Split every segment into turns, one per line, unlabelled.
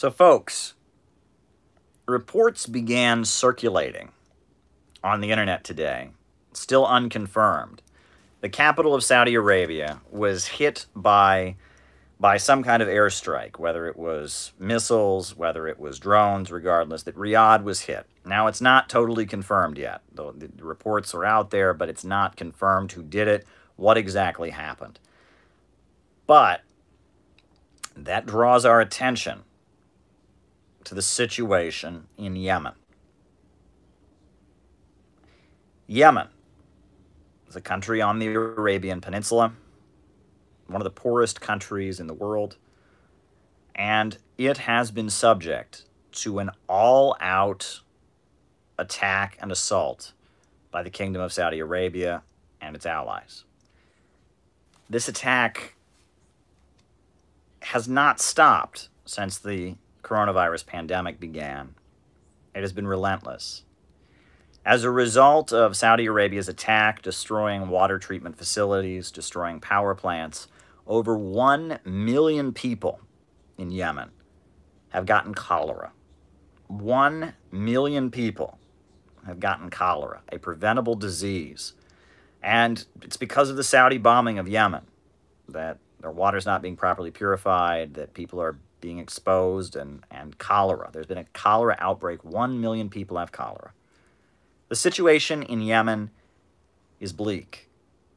So, folks, reports began circulating on the internet today, still unconfirmed. The capital of Saudi Arabia was hit by by some kind of airstrike, whether it was missiles, whether it was drones, regardless, that Riyadh was hit. Now, it's not totally confirmed yet. The, the reports are out there, but it's not confirmed who did it, what exactly happened. But that draws our attention to the situation in Yemen. Yemen is a country on the Arabian Peninsula one of the poorest countries in the world, and it has been subject to an all out attack and assault by the Kingdom of Saudi Arabia and its allies. This attack has not stopped since the coronavirus pandemic began. It has been relentless. As a result of Saudi Arabia's attack, destroying water treatment facilities, destroying power plants, over 1 million people in Yemen have gotten cholera. 1 million people have gotten cholera, a preventable disease. And it's because of the Saudi bombing of Yemen that their water's not being properly purified, that people are being exposed, and, and cholera. There's been a cholera outbreak. 1 million people have cholera. The situation in Yemen is bleak,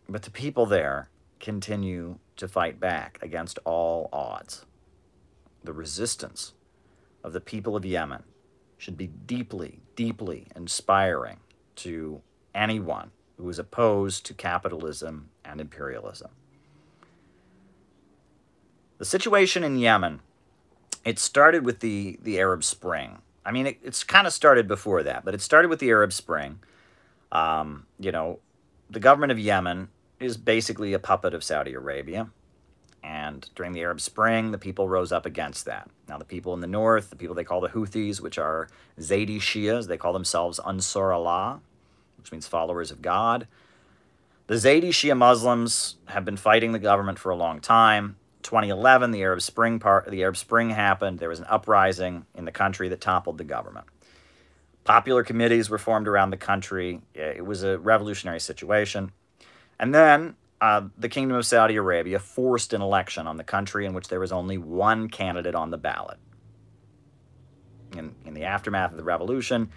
but the people there continue to fight back against all odds. The resistance of the people of Yemen should be deeply, deeply inspiring to anyone who is opposed to capitalism and imperialism. The situation in Yemen, it started with the, the Arab Spring. I mean, it, it's kind of started before that, but it started with the Arab Spring. Um, you know, the government of Yemen is basically a puppet of Saudi Arabia. And during the Arab Spring, the people rose up against that. Now, the people in the north, the people they call the Houthis, which are Zaydi Shias, they call themselves Ansar Allah, which means followers of God. The Zaydi Shia Muslims have been fighting the government for a long time. 2011, the Arab Spring part, the Arab Spring happened. There was an uprising in the country that toppled the government. Popular committees were formed around the country. It was a revolutionary situation. And then uh, the Kingdom of Saudi Arabia forced an election on the country in which there was only one candidate on the ballot. In, in the aftermath of the revolution,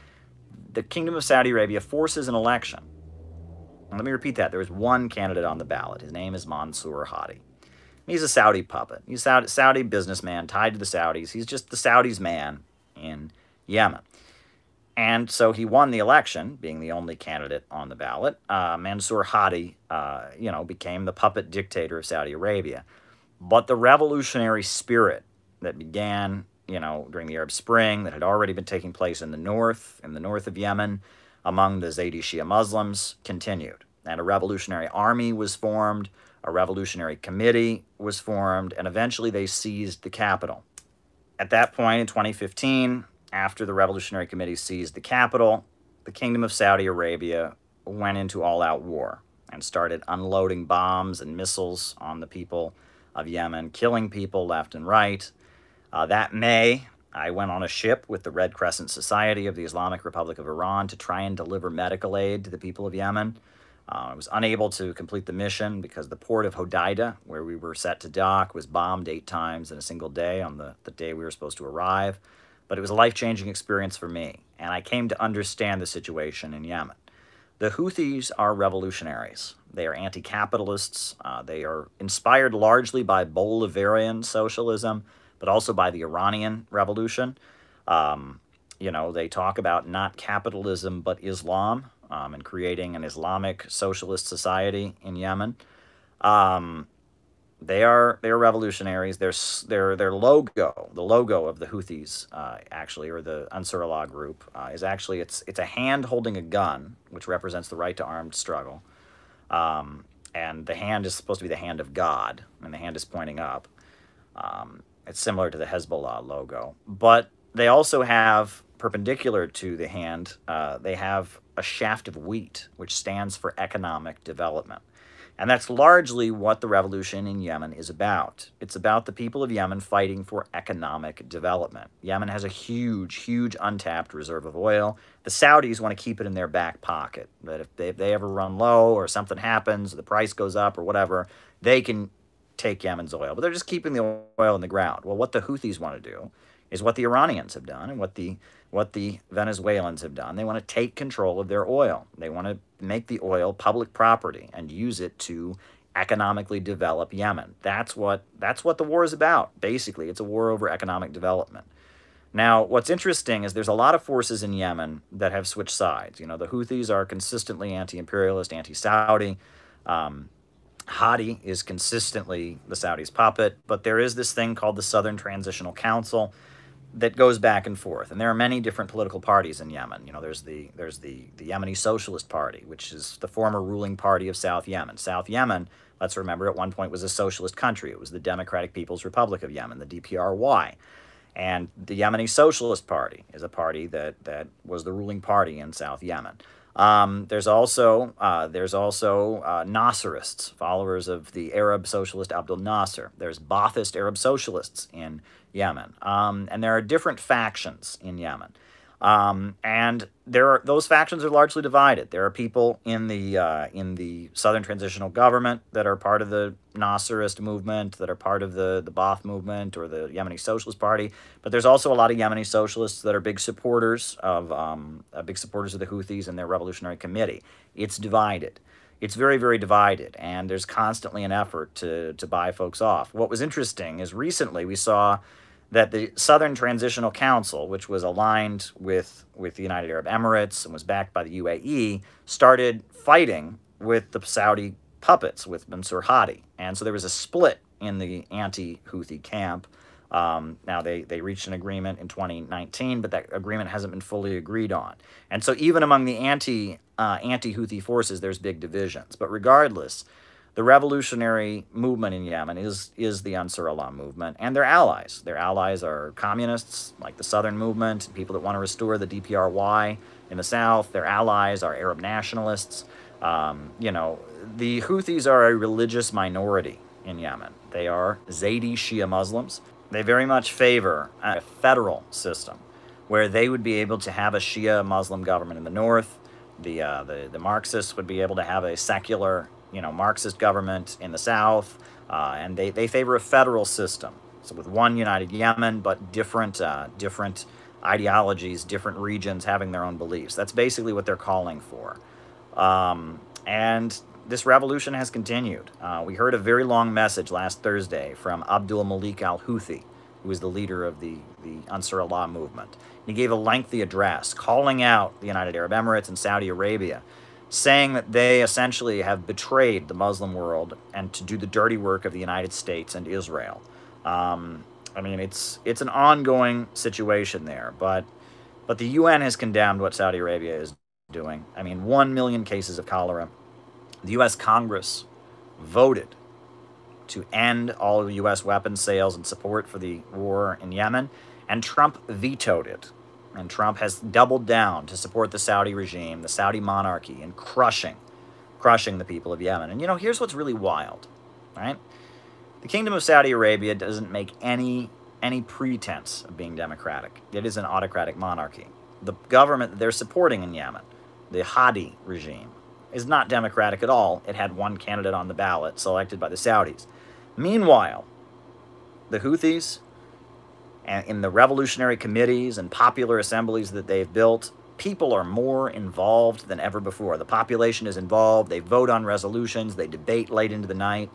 the Kingdom of Saudi Arabia forces an election. And let me repeat that. There was one candidate on the ballot. His name is Mansour Hadi. He's a Saudi puppet. He's a Saudi businessman tied to the Saudis. He's just the Saudis' man in Yemen. And so he won the election, being the only candidate on the ballot. Uh, Mansour Hadi, uh, you know, became the puppet dictator of Saudi Arabia. But the revolutionary spirit that began, you know, during the Arab Spring, that had already been taking place in the north, in the north of Yemen, among the Zaydi Shia Muslims, continued. And a revolutionary army was formed, a revolutionary committee was formed, and eventually they seized the capital. At that point in 2015, after the Revolutionary Committee seized the capital, the Kingdom of Saudi Arabia went into all out war and started unloading bombs and missiles on the people of Yemen, killing people left and right. Uh, that May, I went on a ship with the Red Crescent Society of the Islamic Republic of Iran to try and deliver medical aid to the people of Yemen. Uh, I was unable to complete the mission because the port of Hodeida, where we were set to dock, was bombed eight times in a single day on the, the day we were supposed to arrive but it was a life changing experience for me, and I came to understand the situation in Yemen. The Houthis are revolutionaries. They are anti capitalists. Uh, they are inspired largely by Bolivarian socialism, but also by the Iranian Revolution. Um, you know, they talk about not capitalism but Islam um, and creating an Islamic socialist society in Yemen. Um, they are they are revolutionaries. Their their their logo, the logo of the Houthis, uh, actually, or the Ansar Allah group, uh, is actually it's it's a hand holding a gun, which represents the right to armed struggle. Um, and the hand is supposed to be the hand of God, and the hand is pointing up. Um, it's similar to the Hezbollah logo, but they also have perpendicular to the hand. Uh, they have a shaft of wheat, which stands for economic development. And that's largely what the revolution in Yemen is about. It's about the people of Yemen fighting for economic development. Yemen has a huge, huge untapped reserve of oil. The Saudis want to keep it in their back pocket. That if they, if they ever run low or something happens, the price goes up or whatever, they can take Yemen's oil. But they're just keeping the oil in the ground. Well, what the Houthis want to do is what the Iranians have done and what the what the Venezuelans have done. They want to take control of their oil. They want to make the oil public property and use it to economically develop Yemen. That's what that's what the war is about. Basically, it's a war over economic development. Now, what's interesting is there's a lot of forces in Yemen that have switched sides. You know, the Houthis are consistently anti-imperialist, anti-Saudi. Um, Hadi is consistently the Saudis' puppet, but there is this thing called the Southern Transitional Council that goes back and forth. And there are many different political parties in Yemen. You know, there's the there's the the Yemeni Socialist Party, which is the former ruling party of South Yemen. South Yemen, let's remember, at one point was a socialist country. It was the Democratic People's Republic of Yemen, the DPRY. And the Yemeni Socialist Party is a party that that was the ruling party in South Yemen. Um, there's also uh, there's also uh, Nasserists, followers of the Arab socialist Abdel Nasser. There's Ba'athist Arab socialists in Yemen, um, and there are different factions in Yemen. Um, and there are those factions are largely divided. There are people in the uh, in the Southern Transitional Government that are part of the Nasserist movement, that are part of the the Ba'ath movement or the Yemeni Socialist Party. But there's also a lot of Yemeni socialists that are big supporters of um, uh, big supporters of the Houthis and their revolutionary committee. It's divided. It's very very divided, and there's constantly an effort to to buy folks off. What was interesting is recently we saw that the Southern Transitional Council, which was aligned with, with the United Arab Emirates and was backed by the UAE, started fighting with the Saudi puppets, with Mansour Hadi. And so there was a split in the anti-Houthi camp. Um, now, they, they reached an agreement in 2019, but that agreement hasn't been fully agreed on. And so even among the anti, uh, anti-Houthi forces, there's big divisions. But regardless, the revolutionary movement in Yemen is, is the Ansar Allah movement and their allies. Their allies are communists, like the Southern Movement, people that want to restore the DPRY in the south. Their allies are Arab nationalists. Um, you know, the Houthis are a religious minority in Yemen. They are Zaydi Shia Muslims. They very much favor a federal system where they would be able to have a Shia Muslim government in the north. The, uh, the, the Marxists would be able to have a secular you know, Marxist government in the South, uh, and they, they favor a federal system. So with one united Yemen, but different, uh, different ideologies, different regions having their own beliefs. That's basically what they're calling for. Um, and this revolution has continued. Uh, we heard a very long message last Thursday from Abdul Malik al-Houthi, who is the leader of the, the Ansar Allah movement. He gave a lengthy address calling out the United Arab Emirates and Saudi Arabia saying that they essentially have betrayed the Muslim world and to do the dirty work of the United States and Israel. Um, I mean, it's it's an ongoing situation there, but but the UN has condemned what Saudi Arabia is doing. I mean, one million cases of cholera. The U.S. Congress voted to end all U.S. weapons sales and support for the war in Yemen, and Trump vetoed it. And Trump has doubled down to support the Saudi regime, the Saudi monarchy, and crushing, crushing the people of Yemen. And you know, here's what's really wild, right? The Kingdom of Saudi Arabia doesn't make any any pretense of being democratic. It is an autocratic monarchy. The government they're supporting in Yemen, the Hadi regime, is not democratic at all. It had one candidate on the ballot selected by the Saudis. Meanwhile, the Houthis, in the revolutionary committees and popular assemblies that they've built, people are more involved than ever before. The population is involved, they vote on resolutions, they debate late into the night.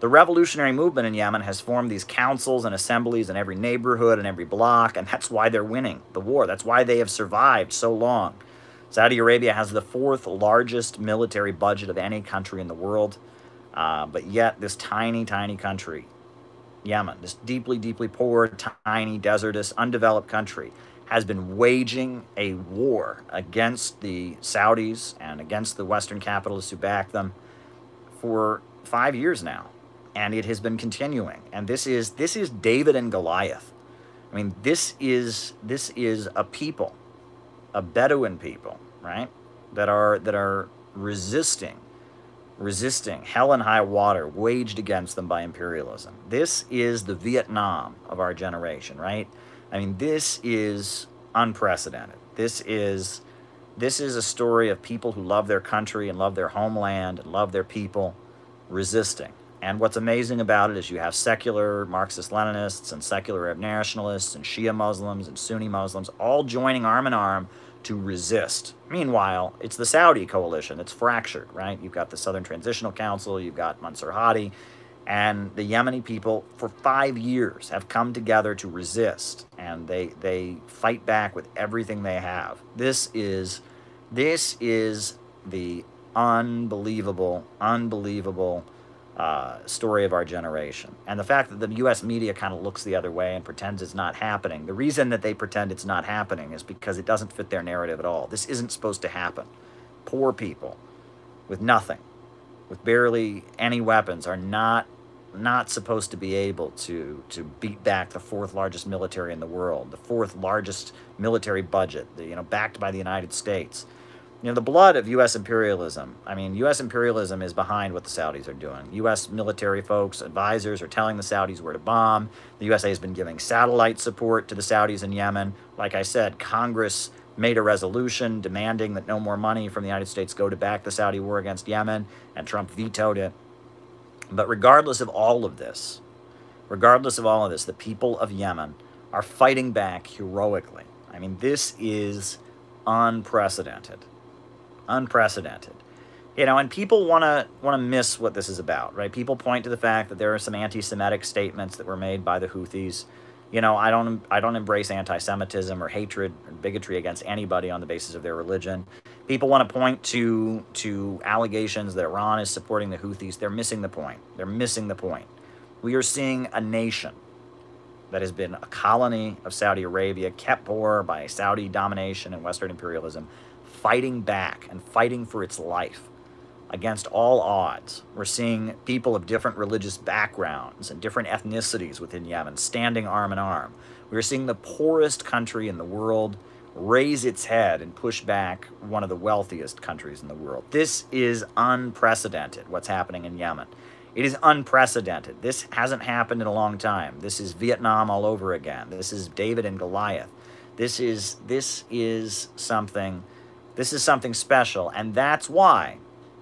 The revolutionary movement in Yemen has formed these councils and assemblies in every neighborhood and every block, and that's why they're winning the war. That's why they have survived so long. Saudi Arabia has the fourth largest military budget of any country in the world, uh, but yet this tiny, tiny country Yemen, this deeply, deeply poor, tiny, desertous, undeveloped country, has been waging a war against the Saudis and against the Western capitalists who back them for five years now. And it has been continuing. And this is this is David and Goliath. I mean, this is this is a people, a Bedouin people, right? That are that are resisting resisting hell and high water waged against them by imperialism. This is the Vietnam of our generation, right? I mean, this is unprecedented. This is this is a story of people who love their country and love their homeland and love their people resisting. And what's amazing about it is you have secular Marxist-Leninists and secular nationalists and Shia Muslims and Sunni Muslims all joining arm in arm to resist. Meanwhile, it's the Saudi coalition. It's fractured, right? You've got the Southern Transitional Council, you've got Mansour Hadi, and the Yemeni people for five years have come together to resist, and they they fight back with everything they have. This is this is the unbelievable, unbelievable uh, story of our generation. And the fact that the U.S. media kind of looks the other way and pretends it's not happening. The reason that they pretend it's not happening is because it doesn't fit their narrative at all. This isn't supposed to happen. Poor people with nothing, with barely any weapons, are not not supposed to be able to to beat back the fourth largest military in the world, the fourth largest military budget, you know, backed by the United States you know, the blood of U.S. imperialism. I mean, U.S. imperialism is behind what the Saudis are doing. U.S. military folks, advisors are telling the Saudis where to bomb. The USA has been giving satellite support to the Saudis in Yemen. Like I said, Congress made a resolution demanding that no more money from the United States go to back the Saudi war against Yemen, and Trump vetoed it. But regardless of all of this, regardless of all of this, the people of Yemen are fighting back heroically. I mean, this is unprecedented unprecedented. You know, and people want to want to miss what this is about, right? People point to the fact that there are some anti-Semitic statements that were made by the Houthis. You know, I don't I don't embrace anti-Semitism or hatred or bigotry against anybody on the basis of their religion. People want to point to to allegations that Iran is supporting the Houthis. They're missing the point. They're missing the point. We are seeing a nation that has been a colony of Saudi Arabia, kept poor by Saudi domination and Western imperialism, fighting back and fighting for its life against all odds. We're seeing people of different religious backgrounds and different ethnicities within Yemen standing arm in arm. We're seeing the poorest country in the world raise its head and push back one of the wealthiest countries in the world. This is unprecedented, what's happening in Yemen. It is unprecedented. This hasn't happened in a long time. This is Vietnam all over again. This is David and Goliath. This is this is something this is something special, and that's why,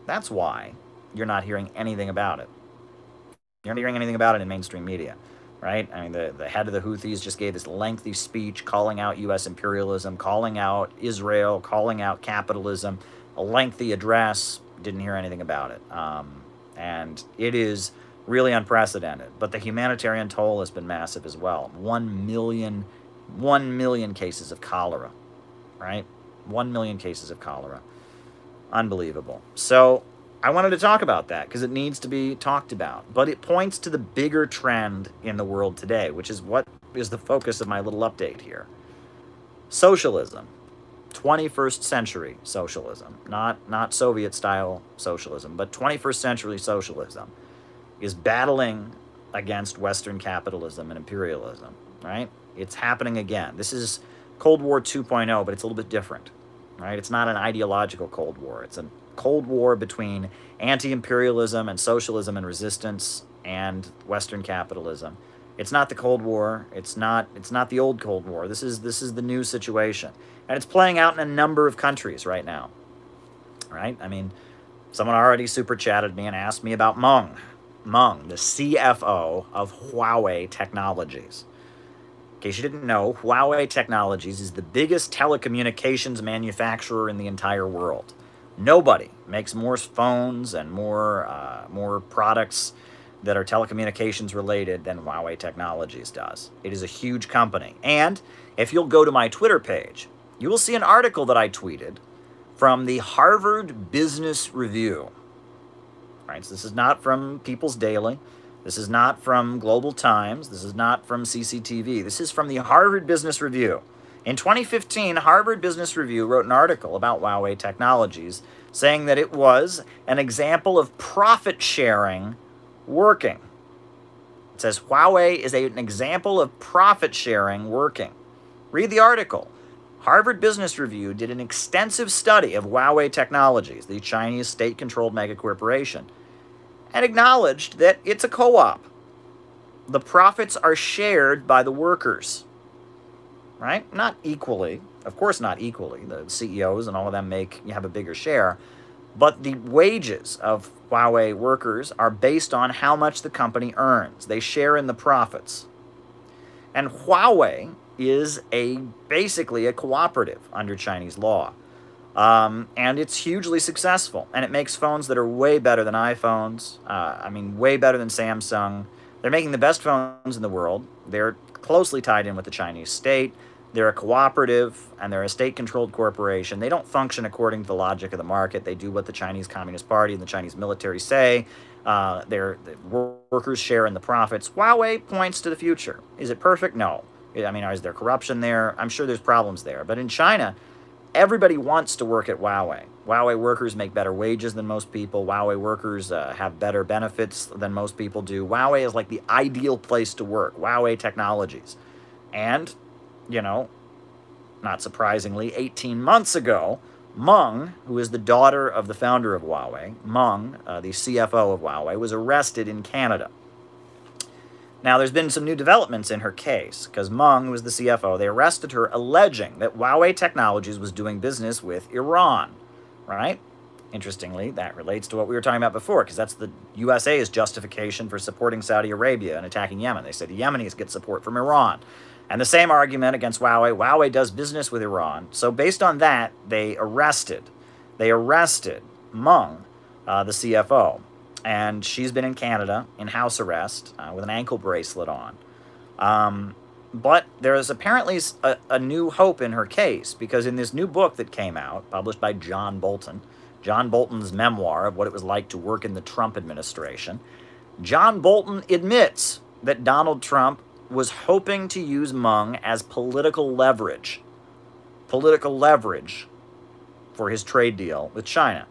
that's why you're not hearing anything about it. You're not hearing anything about it in mainstream media, right? I mean, the, the head of the Houthis just gave this lengthy speech calling out U.S. imperialism, calling out Israel, calling out capitalism, a lengthy address. Didn't hear anything about it. Um, and it is really unprecedented. But the humanitarian toll has been massive as well. One million, one million cases of cholera, right? 1 million cases of cholera. Unbelievable. So I wanted to talk about that because it needs to be talked about. But it points to the bigger trend in the world today, which is what is the focus of my little update here. Socialism. 21st century socialism, not not Soviet style socialism, but 21st century socialism is battling against western capitalism and imperialism, right? It's happening again. This is Cold War 2.0, but it's a little bit different right? It's not an ideological Cold War. It's a Cold War between anti-imperialism and socialism and resistance and Western capitalism. It's not the Cold War. It's not. It's not the old Cold War. This is this is the new situation, and it's playing out in a number of countries right now. Right? I mean, someone already super chatted me and asked me about Meng, Meng, the CFO of Huawei Technologies. In case you didn't know, Huawei Technologies is the biggest telecommunications manufacturer in the entire world. Nobody makes more phones and more, uh, more products that are telecommunications related than Huawei Technologies does. It is a huge company. And if you'll go to my Twitter page, you will see an article that I tweeted from the Harvard Business Review. Right, so this is not from People's Daily. This is not from Global Times. This is not from CCTV. This is from the Harvard Business Review. In 2015, Harvard Business Review wrote an article about Huawei Technologies saying that it was an example of profit sharing working. It says Huawei is a, an example of profit sharing working. Read the article. Harvard Business Review did an extensive study of Huawei Technologies, the Chinese state controlled megacorporation, and acknowledged that it's a co op. The profits are shared by the workers, right? Not equally. Of course, not equally. The CEOs and all of them make, you have a bigger share. But the wages of Huawei workers are based on how much the company earns. They share in the profits. And Huawei is a basically a cooperative under Chinese law. Um, and it's hugely successful. And it makes phones that are way better than iPhones. Uh, I mean, way better than Samsung. They're making the best phones in the world. They're closely tied in with the Chinese state. They're a cooperative and they're a state controlled corporation. They don't function according to the logic of the market. They do what the Chinese Communist Party and the Chinese military say. Uh, their workers share in the profits. Huawei points to the future. Is it perfect? No. I mean, is there corruption there? I'm sure there's problems there. But in China, everybody wants to work at Huawei. Huawei workers make better wages than most people. Huawei workers uh, have better benefits than most people do. Huawei is like the ideal place to work. Huawei Technologies. And, you know, not surprisingly, 18 months ago, Meng, who is the daughter of the founder of Huawei, Meng, uh, the CFO of Huawei, was arrested in Canada. Now, there's been some new developments in her case, because Meng, who was the CFO, they arrested her alleging that Huawei Technologies was doing business with Iran, right? Interestingly, that relates to what we were talking about before, because that's the USA's justification for supporting Saudi Arabia and attacking Yemen. They say the Yemenis get support from Iran. And the same argument against Huawei. Huawei does business with Iran. So based on that, they arrested. They arrested Meng, uh, the CFO. And she's been in Canada in house arrest uh, with an ankle bracelet on. Um, but there is apparently a, a, new hope in her case because in this new book that came out, published by John Bolton, John Bolton's memoir of what it was like to work in the Trump administration, John Bolton admits that Donald Trump was hoping to use Meng as political leverage, political leverage for his trade deal with China.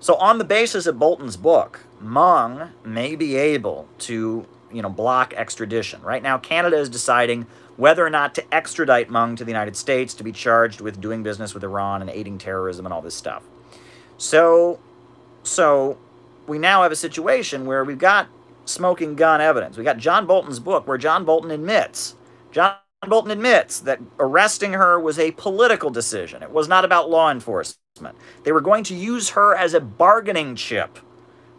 So on the basis of Bolton's book, Meng may be able to, you know, block extradition. Right now, Canada is deciding whether or not to extradite Meng to the United States to be charged with doing business with Iran and aiding terrorism and all this stuff. So, so we now have a situation where we've got smoking gun evidence. We got John Bolton's book where John Bolton admits, John Bolton admits that arresting her was a political decision. It was not about law enforcement. They were going to use her as a bargaining chip.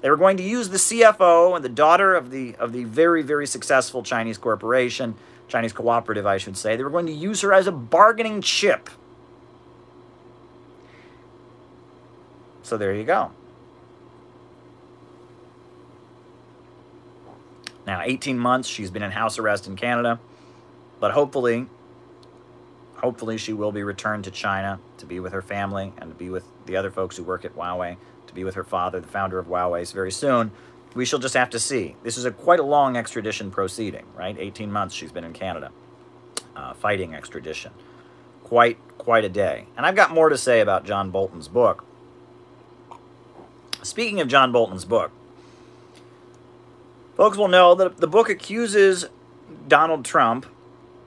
They were going to use the CFO and the daughter of the of the very very successful Chinese corporation, Chinese cooperative, I should say. They were going to use her as a bargaining chip. So there you go. Now, 18 months, she's been in house arrest in Canada, but hopefully, hopefully she will be returned to China to be with her family and to be with the other folks who work at Huawei, to be with her father, the founder of Huawei, very soon. We shall just have to see. This is a quite a long extradition proceeding, right? 18 months she's been in Canada, uh, fighting extradition. Quite, quite a day. And I've got more to say about John Bolton's book. Speaking of John Bolton's book, Folks will know that the book accuses Donald Trump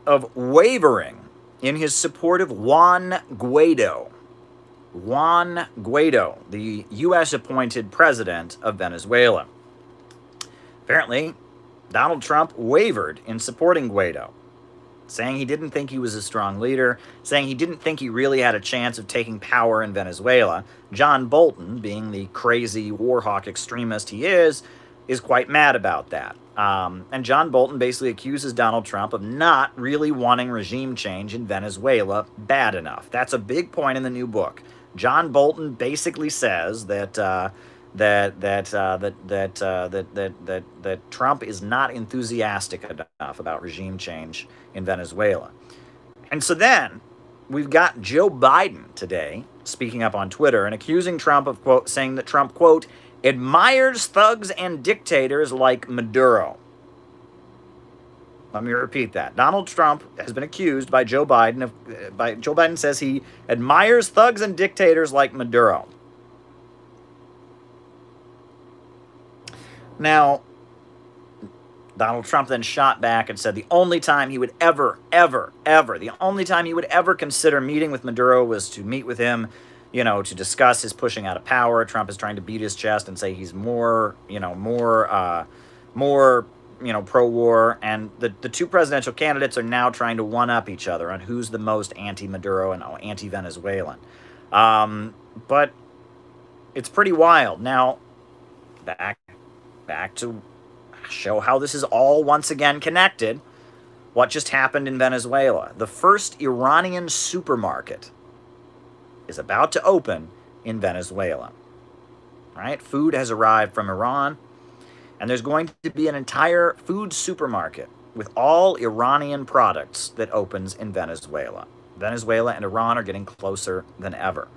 of wavering in his support of Juan Guaido. Juan Guaido, the U.S. appointed president of Venezuela. Apparently, Donald Trump wavered in supporting Guaido, saying he didn't think he was a strong leader, saying he didn't think he really had a chance of taking power in Venezuela. John Bolton, being the crazy warhawk extremist he is, is quite mad about that. Um, and John Bolton basically accuses Donald Trump of not really wanting regime change in Venezuela bad enough. That's a big point in the new book. John Bolton basically says that uh, that that, uh, that that uh, that that that that Trump is not enthusiastic enough about regime change in Venezuela. And so then we've got Joe Biden today speaking up on Twitter and accusing Trump of quote saying that Trump quote admires thugs and dictators like Maduro. Let me repeat that. Donald Trump has been accused by Joe Biden of uh, by Joe Biden says he admires thugs and dictators like Maduro. Now, Donald Trump then shot back and said the only time he would ever, ever, ever, the only time he would ever consider meeting with Maduro was to meet with him, you know, to discuss his pushing out of power. Trump is trying to beat his chest and say he's more, you know, more, uh, more, you know, pro-war. And the, the two presidential candidates are now trying to one-up each other on who's the most anti-Maduro and anti-Venezuelan. Um, but it's pretty wild. Now, back, back to show how this is all once again connected. What just happened in Venezuela? The first Iranian supermarket is about to open in Venezuela. Right? Food has arrived from Iran, and there's going to be an entire food supermarket with all Iranian products that opens in Venezuela. Venezuela and Iran are getting closer than ever.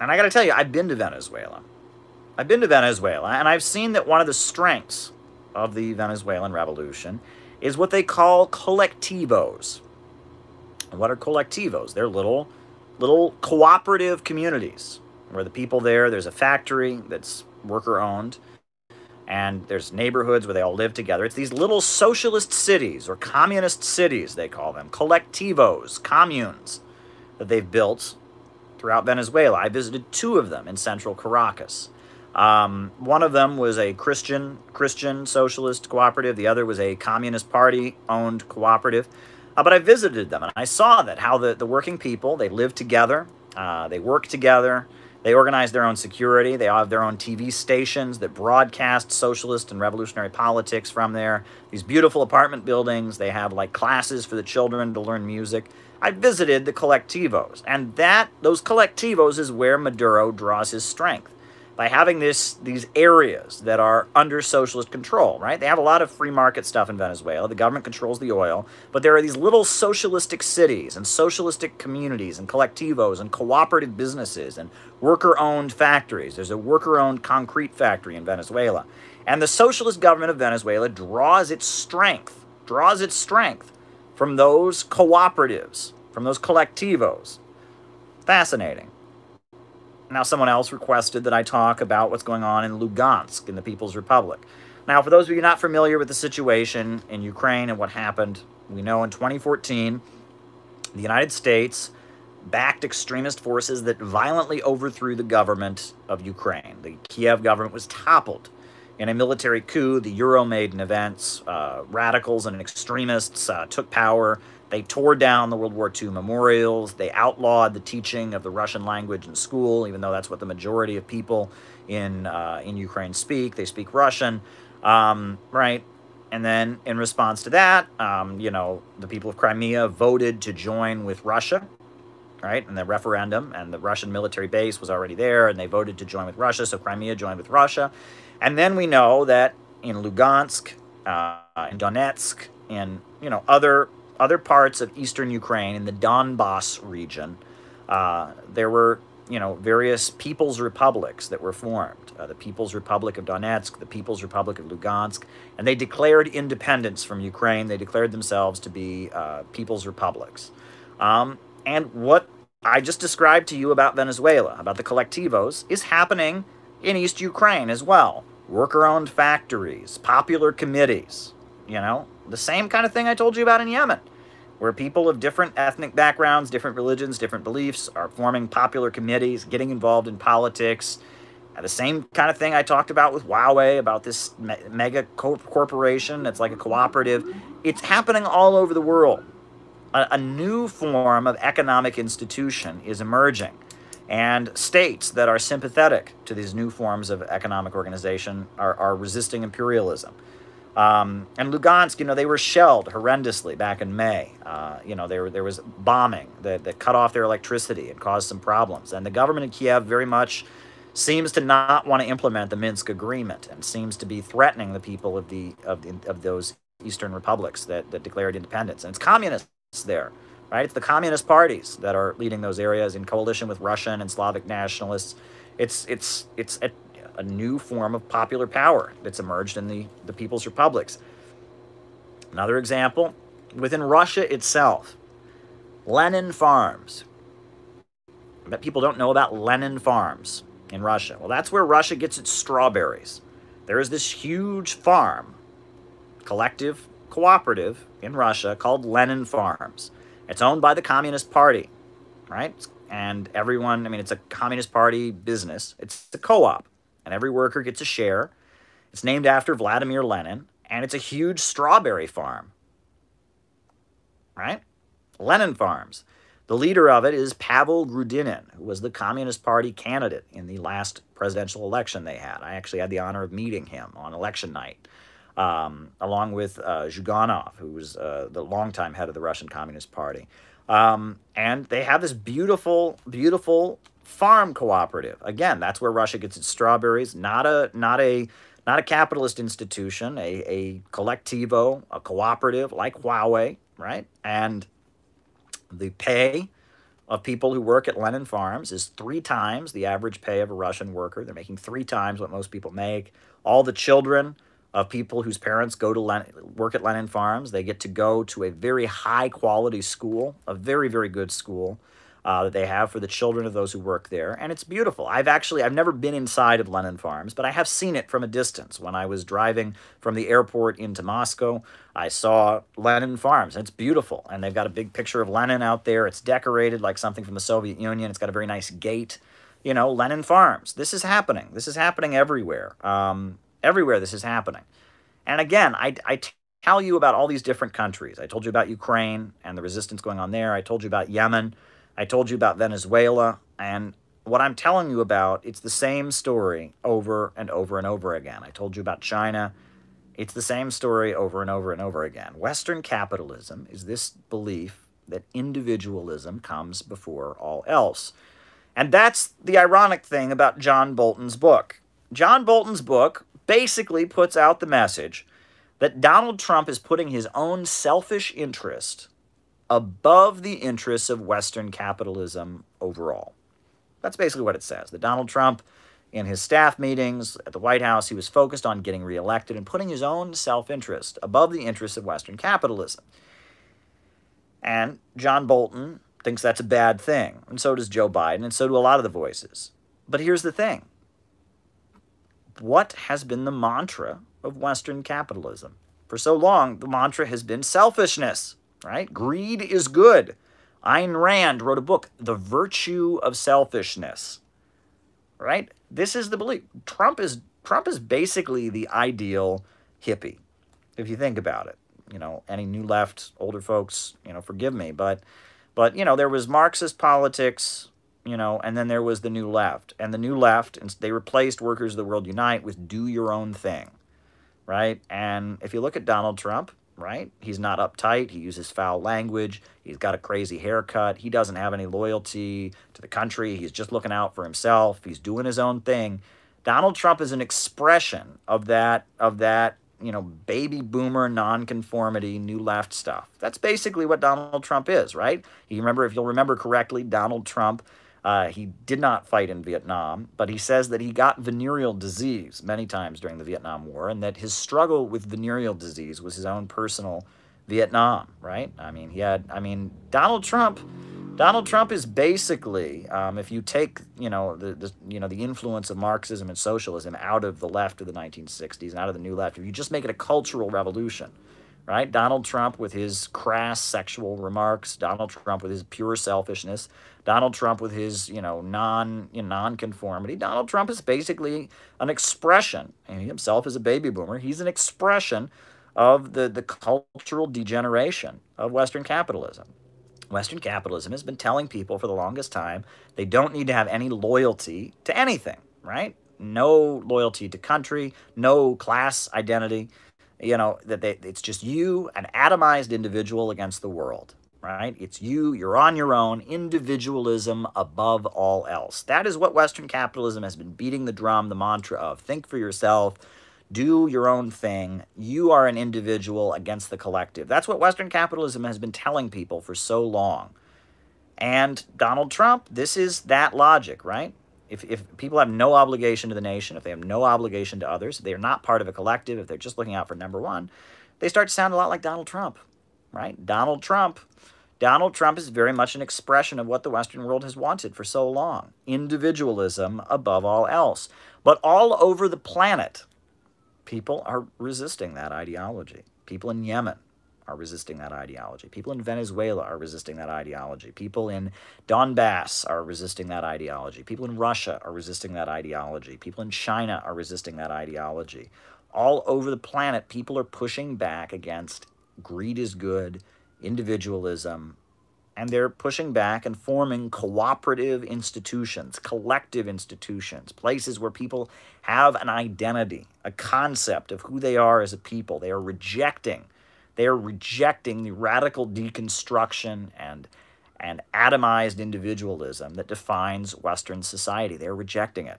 And I got to tell you, I've been to Venezuela. I've been to Venezuela, and I've seen that one of the strengths of the Venezuelan revolution is what they call collectivos. And what are colectivos? They're little, little cooperative communities where the people there, there's a factory that's worker owned, and there's neighborhoods where they all live together. It's these little socialist cities or communist cities, they call them, colectivos, communes that they've built throughout Venezuela. I visited two of them in central Caracas. Um, one of them was a Christian Christian socialist cooperative. The other was a Communist Party owned cooperative. Uh, but I visited them and I saw that how the, the working people they live together, uh, they work together, they organize their own security. They all have their own TV stations that broadcast socialist and revolutionary politics from there. These beautiful apartment buildings. They have like classes for the children to learn music. I visited the collectivos, and that those collectivos is where Maduro draws his strength by having this these areas that are under socialist control, right? They have a lot of free market stuff in Venezuela. The government controls the oil, but there are these little socialistic cities and socialistic communities and collectivos and cooperative businesses and worker-owned factories. There's a worker-owned concrete factory in Venezuela. And the socialist government of Venezuela draws its strength, draws its strength from those cooperatives, from those collectivos. Fascinating. Now, someone else requested that I talk about what's going on in Lugansk in the People's Republic. Now, for those of you not familiar with the situation in Ukraine and what happened, we know in 2014, the United States backed extremist forces that violently overthrew the government of Ukraine. The Kiev government was toppled in a military coup. The Euromaidan events, uh, radicals and extremists uh, took power they tore down the World War II memorials. They outlawed the teaching of the Russian language in school, even though that's what the majority of people in uh, in Ukraine speak. They speak Russian, um, right? And then in response to that, um, you know, the people of Crimea voted to join with Russia, right? And the referendum, and the Russian military base was already there, and they voted to join with Russia. So Crimea joined with Russia, and then we know that in Lugansk, uh, in Donetsk, in you know other other parts of eastern Ukraine, in the Donbass region, uh, there were you know various people's republics that were formed. Uh, the People's Republic of Donetsk, the People's Republic of Lugansk, and they declared independence from Ukraine. They declared themselves to be uh, people's republics. Um, and what I just described to you about Venezuela, about the collectivos, is happening in East Ukraine as well. Worker-owned factories, popular committees, you know, the same kind of thing I told you about in Yemen where people of different ethnic backgrounds, different religions, different beliefs are forming popular committees, getting involved in politics. Uh, the same kind of thing I talked about with Huawei, about this me mega corporation that's like a cooperative. It's happening all over the world. A, a new form of economic institution is emerging. And states that are sympathetic to these new forms of economic organization are, are resisting imperialism. Um, and Lugansk, you know, they were shelled horrendously back in May. Uh, you know, there, there was bombing that, that cut off their electricity and caused some problems. And the government in Kiev very much seems to not want to implement the Minsk agreement and seems to be threatening the people of the of, the, of those eastern republics that, that declared independence. And it's communists there, right? It's the communist parties that are leading those areas in coalition with Russian and Slavic nationalists. It's it's it's a new form of popular power that's emerged in the, the people's republics. Another example, within Russia itself, Lenin Farms. I bet people don't know about Lenin Farms in Russia. Well, that's where Russia gets its strawberries. there is this huge farm, collective cooperative in Russia called Lenin Farms. It's owned by the Communist Party, right? And everyone, I mean, it's a Communist Party business. It's a co-op, and every worker gets a share. It's named after Vladimir Lenin, and it's a huge strawberry farm, right? Lenin Farms. The leader of it is Pavel Grudinin, who was the Communist Party candidate in the last presidential election they had. I actually had the honor of meeting him on election night, um, along with uh, Zyuganov, who was uh, the longtime head of the Russian Communist Party. Um, and they have this beautiful, beautiful farm cooperative. Again, that's where Russia gets its strawberries. Not a, not a, not a capitalist institution. A, a collectivo, a cooperative like Huawei, right? And the pay of people who work at Lenin Farms is three times the average pay of a Russian worker. They're making three times what most people make. All the children of people whose parents go to Len work at Lenin Farms, they get to go to a very high quality school, a very, very good school uh, that they have for the children of those who work there. And it's beautiful. I've actually, I've never been inside of Lenin Farms, but I have seen it from a distance. When I was driving from the airport into Moscow, I saw Lenin Farms. And it's beautiful. And they've got a big picture of Lenin out there. It's decorated like something from the Soviet Union. It's got a very nice gate. You know, Lenin Farms. This is happening. This is happening everywhere. Um, everywhere this is happening. And again, I, I tell you about all these different countries. I told you about Ukraine and the resistance going on there. I told you about Yemen. I told you about Venezuela, and what I'm telling you about, it's the same story over and over and over again. I told you about China. It's the same story over and over and over again. Western capitalism is this belief that individualism comes before all else. And that's the ironic thing about John Bolton's book. John Bolton's book basically puts out the message that Donald Trump is putting his own selfish interest above the interests of Western capitalism overall. That's basically what it says. That Donald Trump, in his staff meetings at the White House, he was focused on getting reelected and putting his own self-interest above the interests of Western capitalism. And John Bolton thinks that's a bad thing, and so does Joe Biden, and so do a lot of the voices. But here's the thing. What has been the mantra of Western capitalism? For so long, the mantra has been selfishness right? Greed is good. Ayn Rand wrote a book, The Virtue of Selfishness, right? This is the belief. Trump is Trump is basically the ideal hippie, if you think about it. You know, any new left, older folks, you know, forgive me, but, but you know, there was Marxist politics, you know, and then there was the new left. And the new left, and they replaced Workers of the World Unite with do your own thing, right? And if you look at Donald Trump, right? He's not uptight. He uses foul language. He's got a crazy haircut. He doesn't have any loyalty to the country. He's just looking out for himself. He's doing his own thing. Donald Trump is an expression of that of that, you know, baby boomer nonconformity, new left stuff. That's basically what Donald Trump is, right? You remember if you'll remember correctly, Donald Trump uh, he did not fight in Vietnam, but he says that he got venereal disease many times during the Vietnam War and that his struggle with venereal disease was his own personal Vietnam, right? I mean, he had, I mean, Donald Trump, Donald Trump is basically, um, if you take, you know, the, the, you know, the influence of Marxism and socialism out of the left of the 1960s and out of the new left, if you just make it a cultural revolution, right? Donald Trump with his crass sexual remarks, Donald Trump with his pure selfishness, Donald Trump with his, you know, non you know, non-conformity. Donald Trump is basically an expression, and he himself is a baby boomer. He's an expression of the, the cultural degeneration of Western capitalism. Western capitalism has been telling people for the longest time they don't need to have any loyalty to anything, right? No loyalty to country, no class identity you know, that they, it's just you, an atomized individual against the world, right? It's you, you're on your own, individualism above all else. That is what Western capitalism has been beating the drum, the mantra of think for yourself, do your own thing. You are an individual against the collective. That's what Western capitalism has been telling people for so long. And Donald Trump, this is that logic, right? If, if people have no obligation to the nation, if they have no obligation to others, they're not part of a collective, if they're just looking out for number one, they start to sound a lot like Donald Trump, right? Donald Trump. Donald Trump is very much an expression of what the Western world has wanted for so long. Individualism above all else. But all over the planet, people are resisting that ideology. People in Yemen are resisting that ideology. People in Venezuela are resisting that ideology. People in Donbass are resisting that ideology. People in Russia are resisting that ideology. People in China are resisting that ideology. All over the planet, people are pushing back against greed is good, individualism, and they're pushing back and forming cooperative institutions, collective institutions, places where people have an identity, a concept of who they are as a people. They are rejecting they are rejecting the radical deconstruction and, and atomized individualism that defines Western society. They're rejecting it.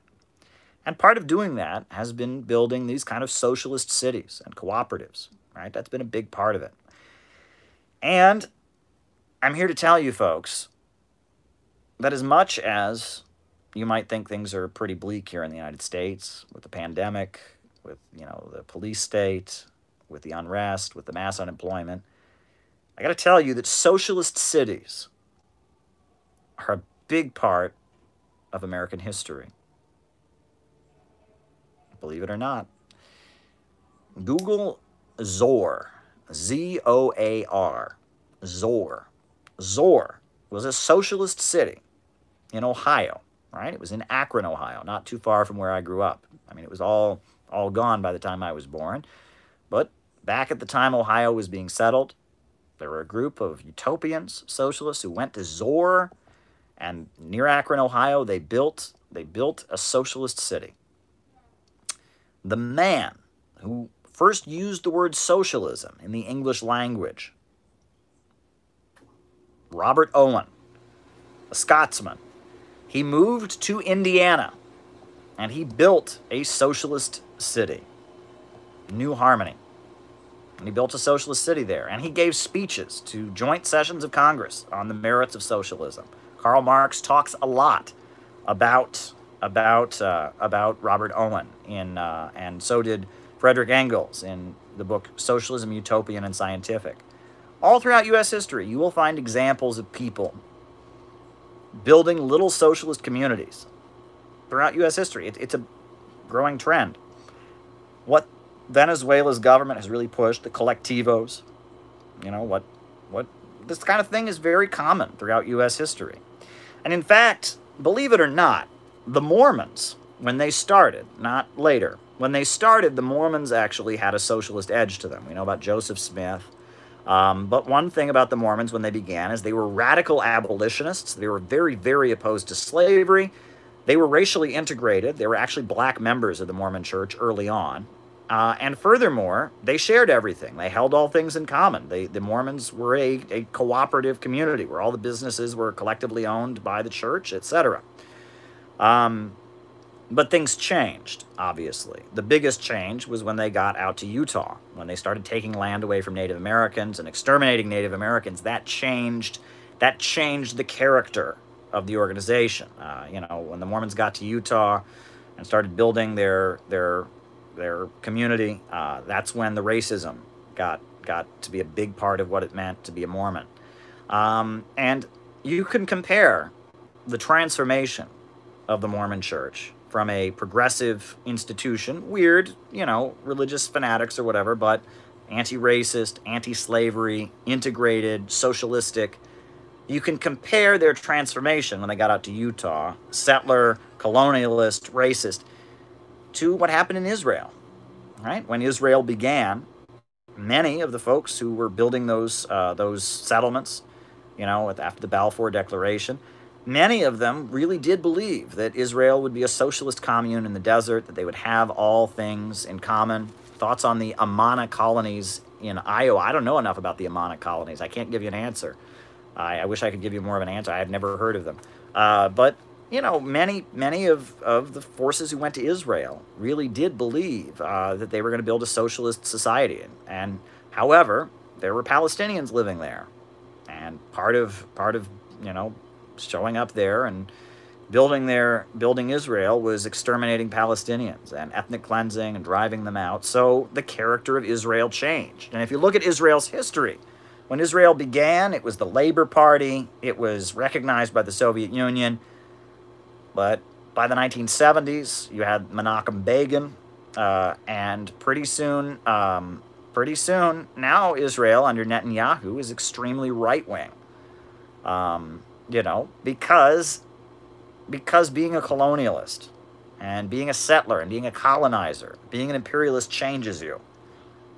And part of doing that has been building these kind of socialist cities and cooperatives, right? That's been a big part of it. And I'm here to tell you folks that as much as you might think things are pretty bleak here in the United States with the pandemic, with, you know, the police state, with the unrest, with the mass unemployment. I got to tell you that socialist cities are a big part of American history. Believe it or not. Google Zoar, Z O A R, Zor. Zoar was a socialist city in Ohio, right? It was in Akron, Ohio, not too far from where I grew up. I mean, it was all all gone by the time I was born, but Back at the time Ohio was being settled, there were a group of utopians, socialists, who went to Zoar and near Akron, Ohio, they built, they built a socialist city. The man who first used the word socialism in the English language, Robert Owen, a Scotsman, he moved to Indiana and he built a socialist city, New Harmony. And he built a socialist city there. And he gave speeches to joint sessions of Congress on the merits of socialism. Karl Marx talks a lot about about uh, about Robert Owen in uh, and so did Frederick Engels in the book Socialism, Utopian and Scientific. All throughout U.S. history, you will find examples of people building little socialist communities throughout U.S. history. It, it's a growing trend. What Venezuela's government has really pushed the colectivos. You know, what, what, this kind of thing is very common throughout U.S. history. And in fact, believe it or not, the Mormons, when they started, not later, when they started, the Mormons actually had a socialist edge to them. We know about Joseph Smith. Um, but one thing about the Mormons when they began is they were radical abolitionists. They were very, very opposed to slavery. They were racially integrated. They were actually black members of the Mormon church early on. Uh, and furthermore, they shared everything. They held all things in common. They, the Mormons were a, a cooperative community where all the businesses were collectively owned by the church, etc. Um, but things changed, obviously. The biggest change was when they got out to Utah, when they started taking land away from Native Americans and exterminating Native Americans. That changed. That changed the character of the organization. Uh, you know, when the Mormons got to Utah and started building their their their community. Uh, that's when the racism got got to be a big part of what it meant to be a Mormon. Um, and you can compare the transformation of the Mormon Church from a progressive institution, weird, you know, religious fanatics or whatever, but anti-racist, anti-slavery, integrated, socialistic. You can compare their transformation when they got out to Utah, settler, colonialist, racist, to what happened in Israel. Right? When Israel began, many of the folks who were building those uh, those settlements, you know, after the Balfour Declaration, many of them really did believe that Israel would be a socialist commune in the desert, that they would have all things in common. Thoughts on the Amana colonies in Iowa? I don't know enough about the Amana colonies. I can't give you an answer. I, I wish I could give you more of an answer. I have never heard of them. Uh, but you know, many many of, of the forces who went to Israel really did believe uh, that they were going to build a socialist society. And, and however, there were Palestinians living there, and part of part of you know showing up there and building their building Israel was exterminating Palestinians and ethnic cleansing and driving them out. So the character of Israel changed. And if you look at Israel's history, when Israel began, it was the Labor Party. It was recognized by the Soviet Union but by the 1970s, you had Menachem Begin, Uh, and pretty soon, um, pretty soon, now Israel under Netanyahu is extremely right wing. Um, you know, because because being a colonialist and being a settler and being a colonizer, being an imperialist changes you,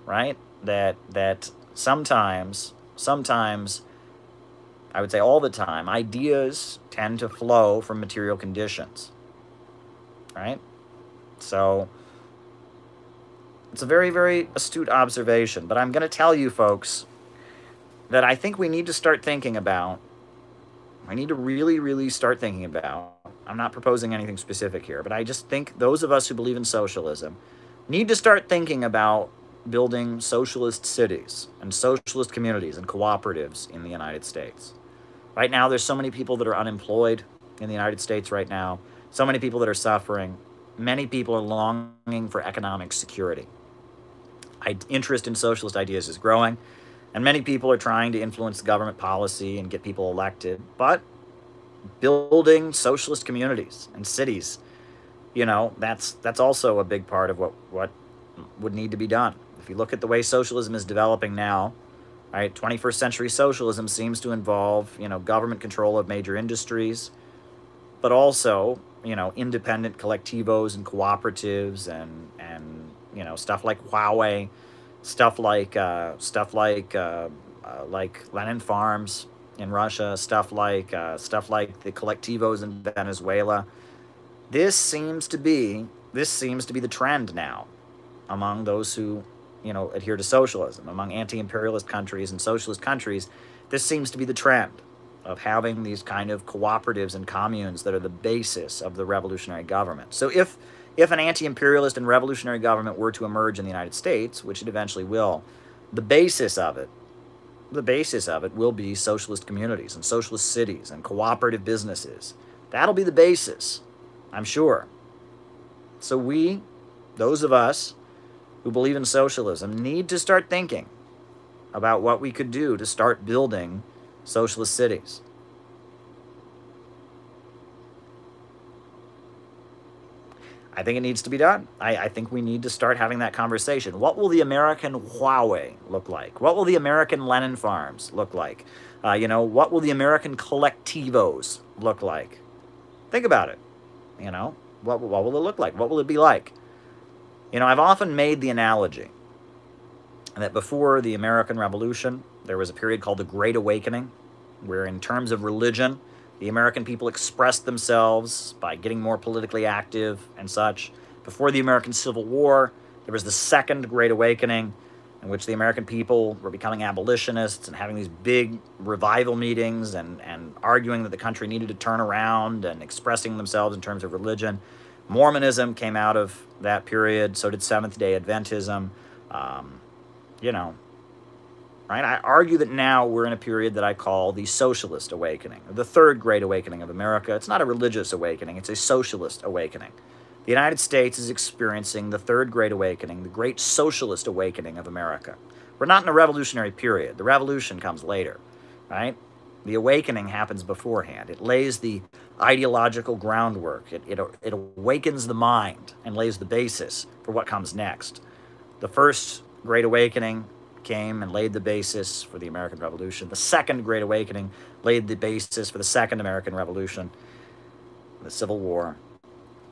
right? That that sometimes sometimes I would say all the time, ideas tend to flow from material conditions. Right? So it's a very, very astute observation. But I'm going to tell you, folks, that I think we need to start thinking about, I need to really, really start thinking about, I'm not proposing anything specific here, but I just think those of us who believe in socialism need to start thinking about building socialist cities and socialist communities and cooperatives in the United States. Right now, there's so many people that are unemployed in the United States right now, so many people that are suffering. Many people are longing for economic security. I, interest in socialist ideas is growing, and many people are trying to influence government policy and get people elected. But building socialist communities and cities, you know, that's that's also a big part of what what would need to be done. If you look at the way socialism is developing now, right, 21st century socialism seems to involve, you know, government control of major industries, but also, you know, independent collectivos and cooperatives and and you know stuff like Huawei, stuff like uh, stuff like uh, uh, like Lenin Farms in Russia, stuff like uh, stuff like the collectivos in Venezuela. This seems to be this seems to be the trend now among those who you know adhere to socialism among anti-imperialist countries and socialist countries. This seems to be the trend of having these kind of cooperatives and communes that are the basis of the revolutionary government. So if if an anti-imperialist and revolutionary government were to emerge in the United States, which it eventually will, the basis of it, the basis of it will be socialist communities and socialist cities and cooperative businesses. That'll be the basis, I'm sure. So we, those of us who believe in socialism, need to start thinking about what we could do to start building socialist cities. I think it needs to be done. I, I, think we need to start having that conversation. What will the American Huawei look like? What will the American Lenin farms look like? Uh, you know, what will the American collectivos look like? Think about it. You know, what, what will it look like? What will it be like? You know, I've often made the analogy that before the American Revolution, there was a period called the Great Awakening, where in terms of religion, the American people expressed themselves by getting more politically active and such. Before the American Civil War, there was the Second Great Awakening, in which the American people were becoming abolitionists and having these big revival meetings and, and arguing that the country needed to turn around and expressing themselves in terms of religion. Mormonism came out of that period, so did Seventh day Adventism. Um, you know, right? I argue that now we're in a period that I call the socialist awakening, the third great awakening of America. It's not a religious awakening, it's a socialist awakening. The United States is experiencing the third great awakening, the great socialist awakening of America. We're not in a revolutionary period. The revolution comes later, right? The awakening happens beforehand. It lays the ideological groundwork. It, it, it awakens the mind and lays the basis for what comes next. The first Great Awakening came and laid the basis for the American Revolution. The Second Great Awakening laid the basis for the Second American Revolution, the Civil War.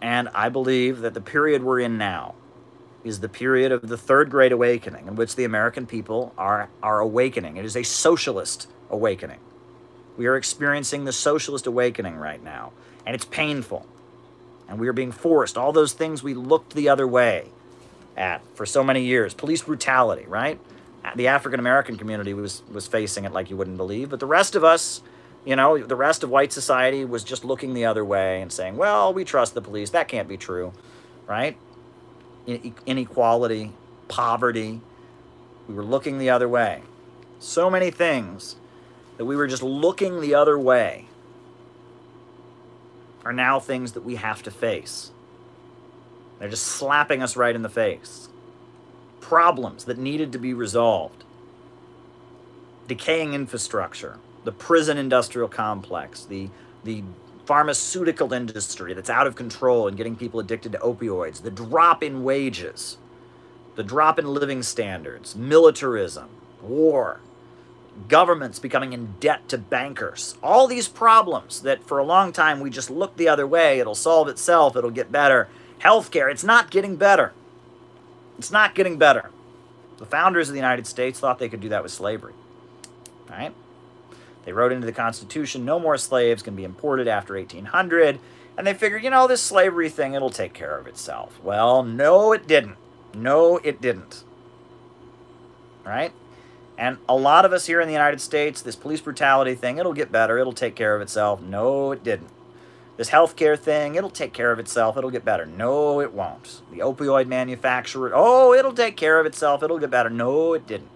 And I believe that the period we're in now is the period of the Third Great Awakening, in which the American people are, are awakening. It is a socialist awakening. We are experiencing the socialist awakening right now, and it's painful. And we are being forced, all those things we looked the other way at for so many years police brutality, right? Uh, the African American community was was facing it like you wouldn't believe, but the rest of us, you know, the rest of white society was just looking the other way and saying, "Well, we trust the police. That can't be true." Right? Inequality, poverty, we were looking the other way. So many things that we were just looking the other way are now things that we have to face. They're just slapping us right in the face problems that needed to be resolved decaying infrastructure, the prison industrial complex, the, the pharmaceutical industry that's out of control and getting people addicted to opioids, the drop in wages, the drop in living standards, militarism, war, governments becoming in debt to bankers. All these problems that for a long time we just looked the other way, it'll solve itself, it'll get better. Healthcare, it's not getting better. It's not getting better. The founders of the United States thought they could do that with slavery. Right? They wrote into the Constitution no more slaves can be imported after 1800. And they figured, you know, this slavery thing, it'll take care of itself. Well, no, it didn't. No, it didn't. Right? And a lot of us here in the United States, this police brutality thing, it'll get better. It'll take care of itself. No, it didn't. This healthcare thing, it'll take care of itself. It'll get better. No, it won't. The opioid manufacturer, oh, it'll take care of itself. It'll get better. No, it didn't.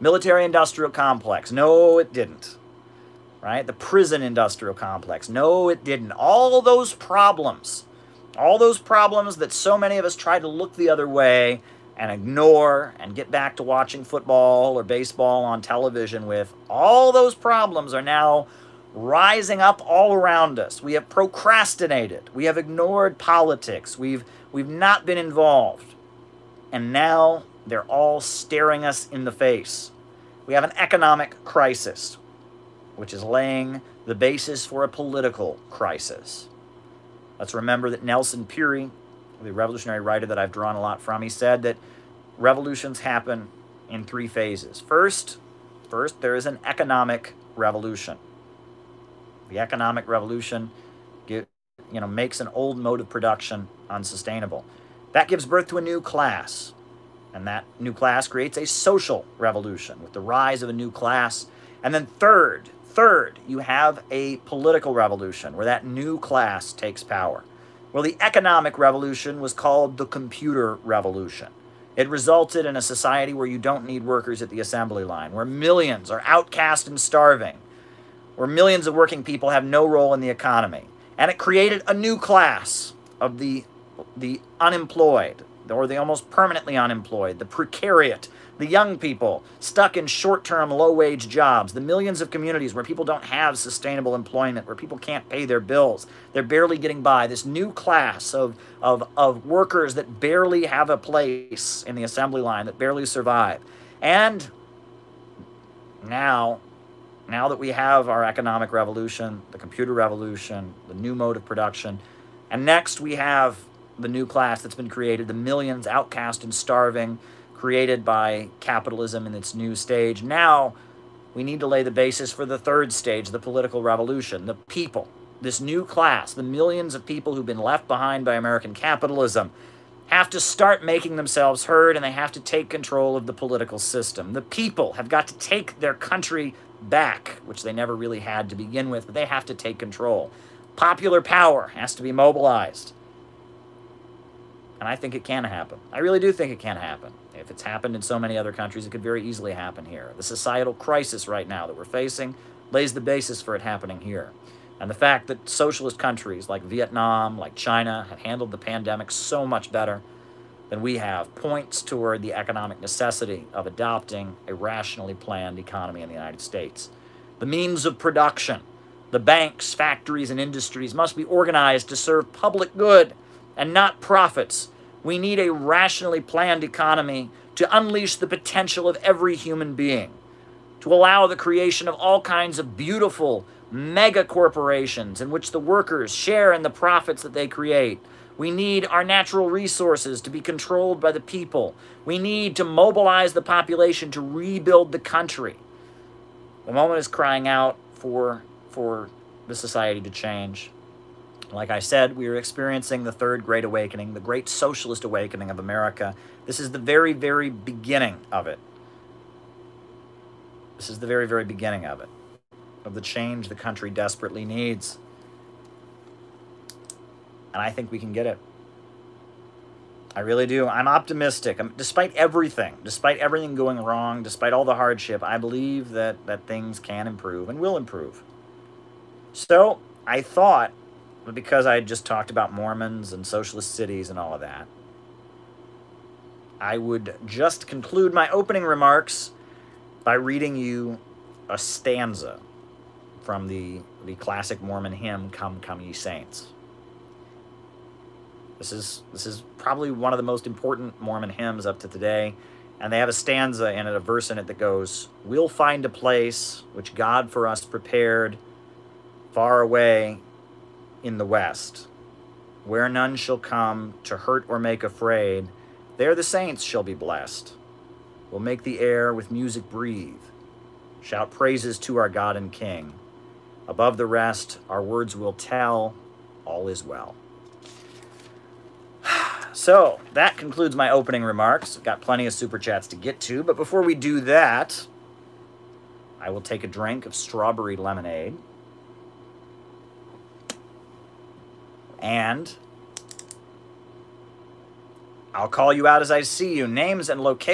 Military industrial complex. No, it didn't. Right? The prison industrial complex. No, it didn't. All those problems, all those problems that so many of us try to look the other way and ignore and get back to watching football or baseball on television with, all those problems are now rising up all around us. We have procrastinated. We have ignored politics. We've, we've not been involved. And now they're all staring us in the face. We have an economic crisis, which is laying the basis for a political crisis. Let's remember that Nelson Peery the revolutionary writer that I've drawn a lot from, he said that revolutions happen in three phases. First, first there is an economic revolution. The economic revolution get, you know, makes an old mode of production unsustainable. That gives birth to a new class. And that new class creates a social revolution with the rise of a new class. And then third, third, you have a political revolution where that new class takes power. Well, the economic revolution was called the computer revolution. It resulted in a society where you don't need workers at the assembly line, where millions are outcast and starving, where millions of working people have no role in the economy. And it created a new class of the, the unemployed, or the almost permanently unemployed, the precariat, the young people stuck in short-term, low-wage jobs, the millions of communities where people don't have sustainable employment, where people can't pay their bills. They're barely getting by. This new class of, of, of workers that barely have a place in the assembly line, that barely survive. And now, now that we have our economic revolution, the computer revolution, the new mode of production, and next we have the new class that's been created, the millions outcast and starving, created by capitalism in its new stage. Now, we need to lay the basis for the third stage, the political revolution, the people, this new class, the millions of people who've been left behind by American capitalism, have to start making themselves heard and they have to take control of the political system. The people have got to take their country back, which they never really had to begin with, but they have to take control. Popular power has to be mobilized. And I think it can happen. I really do think it can happen. If it's happened in so many other countries, it could very easily happen here. The societal crisis right now that we're facing lays the basis for it happening here. And the fact that socialist countries like Vietnam, like China, have handled the pandemic so much better than we have points toward the economic necessity of adopting a rationally planned economy in the United States. The means of production, the banks, factories, and industries must be organized to serve public good and not profits we need a rationally planned economy to unleash the potential of every human being, to allow the creation of all kinds of beautiful mega corporations in which the workers share in the profits that they create. We need our natural resources to be controlled by the people. We need to mobilize the population to rebuild the country. The moment is crying out for, for the society to change. Like I said, we are experiencing the third great awakening, the great socialist awakening of America. This is the very, very beginning of it. This is the very, very beginning of it, of the change the country desperately needs. And I think we can get it. I really do. I'm optimistic. I'm, despite everything, despite everything going wrong, despite all the hardship, I believe that, that things can improve and will improve. So I thought because I had just talked about Mormons and socialist cities and all of that, I would just conclude my opening remarks by reading you a stanza from the, the classic Mormon hymn, Come, Come Ye Saints. This is, this is probably one of the most important Mormon hymns up to today. And they have a stanza in it, a verse in it that goes, We'll find a place which God for us prepared far away in the west, where none shall come to hurt or make afraid. There the saints shall be blessed. We'll make the air with music breathe, shout praises to our God and King. Above the rest, our words will tell, all is well. So, that concludes my opening remarks. I've Got plenty of super chats to get to, but before we do that, I will take a drink of strawberry lemonade. And I'll call you out as I see you. Names and locations.